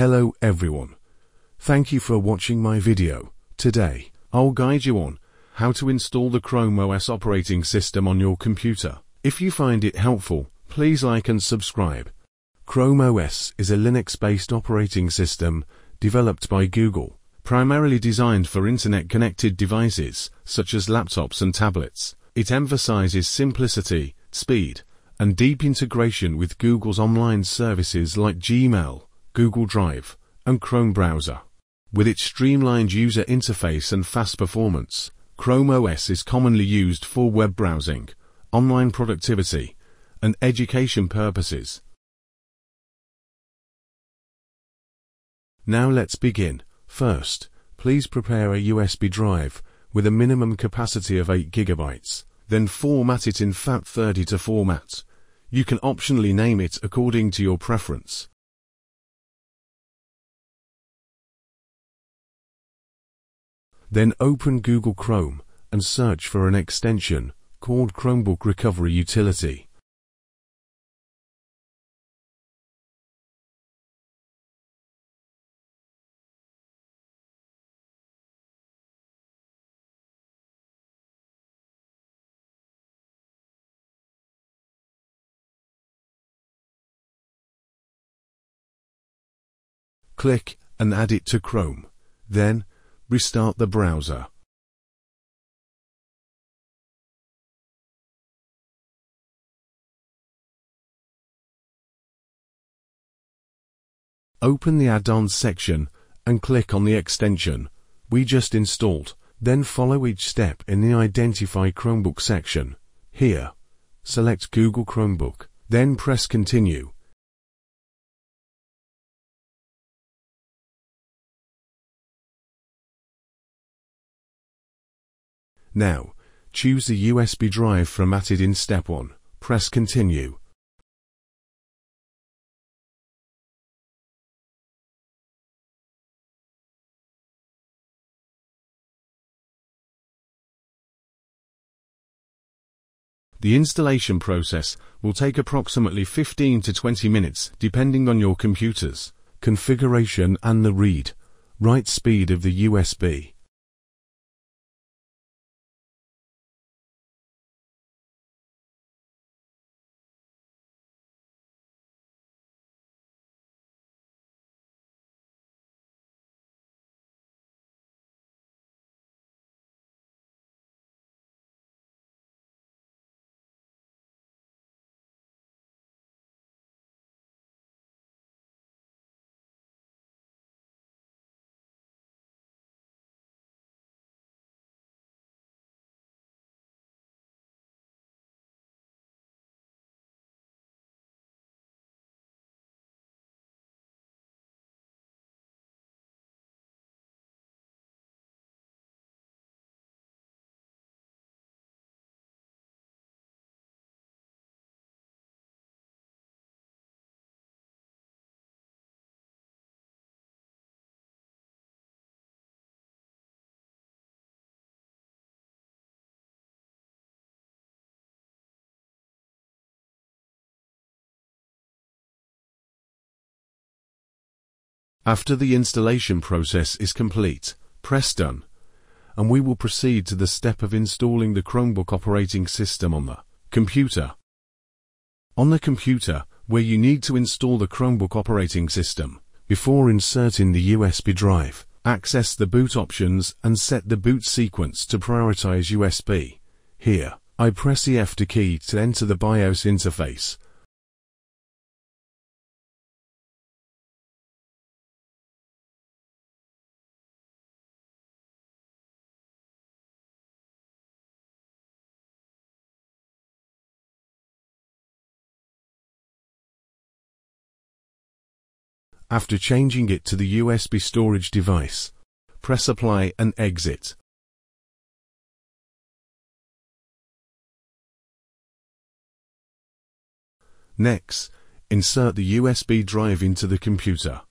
Hello everyone. Thank you for watching my video. Today, I'll guide you on how to install the Chrome OS operating system on your computer. If you find it helpful, please like and subscribe. Chrome OS is a Linux-based operating system developed by Google, primarily designed for internet-connected devices such as laptops and tablets. It emphasizes simplicity, speed, and deep integration with Google's online services like Gmail, Google Drive, and Chrome browser. With its streamlined user interface and fast performance, Chrome OS is commonly used for web browsing, online productivity, and education purposes. Now let's begin. First, please prepare a USB drive with a minimum capacity of 8 GB. Then format it in FAT32 format. You can optionally name it according to your preference. Then open Google Chrome and search for an extension called Chromebook Recovery Utility. Click and add it to Chrome. Then, restart the browser. Open the add-ons section and click on the extension we just installed. Then follow each step in the Identify Chromebook section. Here, select Google Chromebook, then press Continue. Now, choose the USB drive formatted in step 1. Press Continue. The installation process will take approximately 15 to 20 minutes depending on your computer's configuration and the read, write speed of the USB. After the installation process is complete, press Done, and we will proceed to the step of installing the Chromebook operating system on the computer. On the computer, where you need to install the Chromebook operating system, before inserting the USB drive, access the boot options and set the boot sequence to prioritize USB. Here, I press the F2 key to enter the BIOS interface, After changing it to the USB storage device, press Apply and Exit. Next, insert the USB drive into the computer.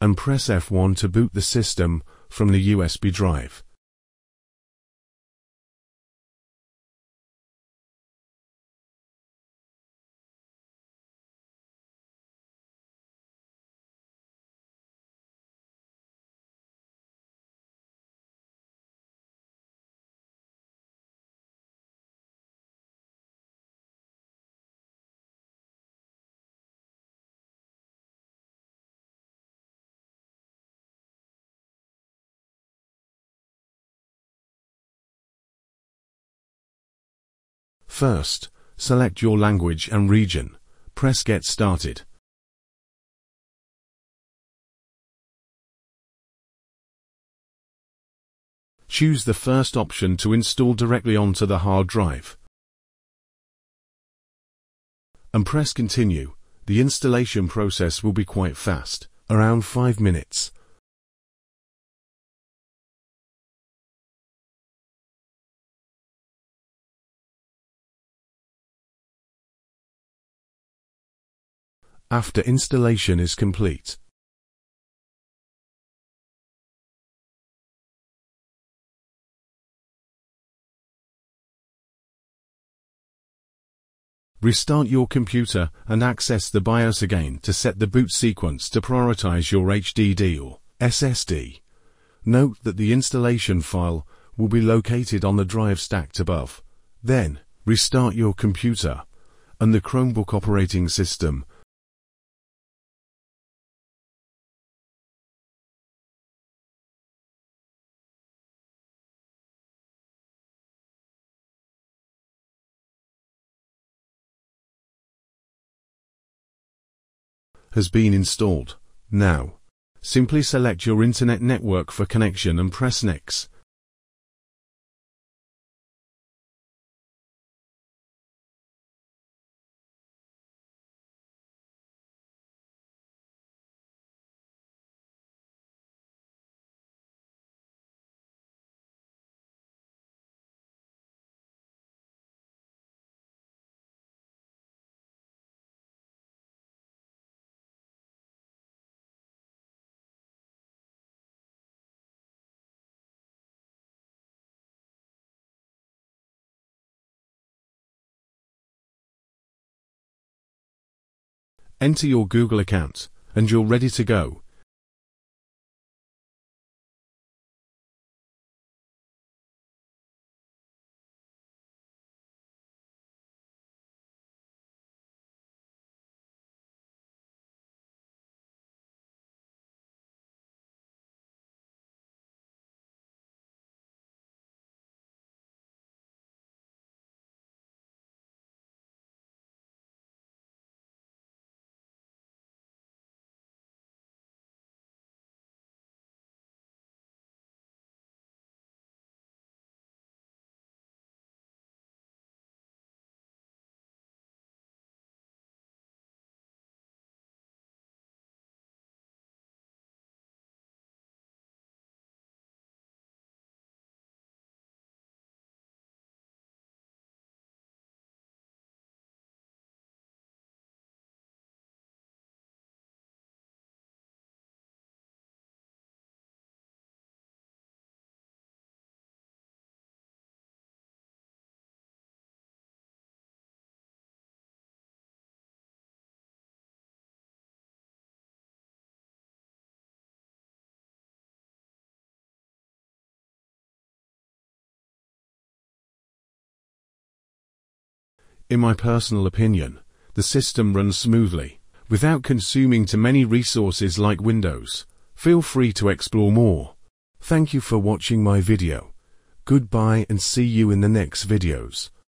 and press F1 to boot the system from the USB drive. First, select your language and region. Press Get Started. Choose the first option to install directly onto the hard drive. And press Continue. The installation process will be quite fast, around 5 minutes. After installation is complete, Restart your computer and access the BIOS again to set the boot sequence to prioritize your HDD or SSD. Note that the installation file will be located on the drive stacked above. Then, restart your computer and the Chromebook operating system has been installed. Now, simply select your internet network for connection and press Next. Enter your Google account, and you're ready to go. In my personal opinion, the system runs smoothly, without consuming too many resources like Windows. Feel free to explore more. Thank you for watching my video. Goodbye and see you in the next videos.